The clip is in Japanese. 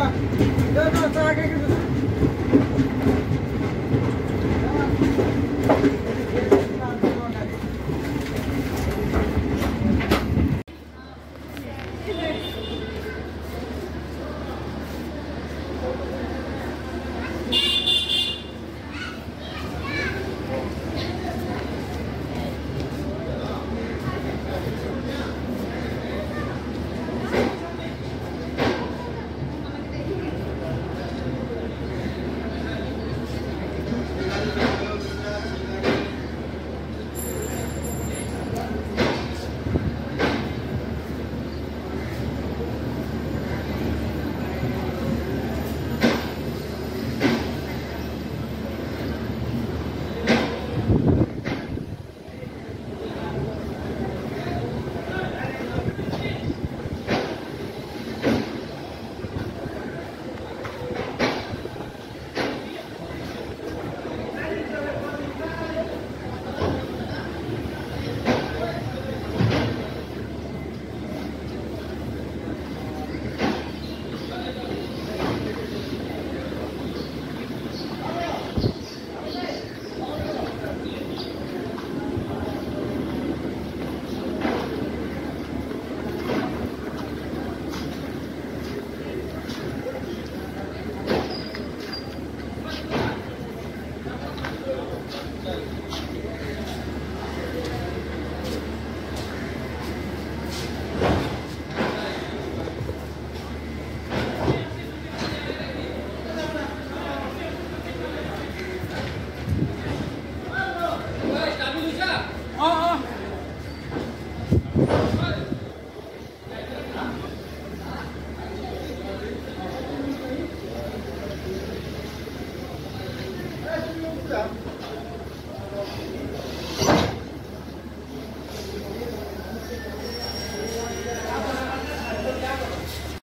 bak. Dön dön sağa gidiyorsun. Yeah.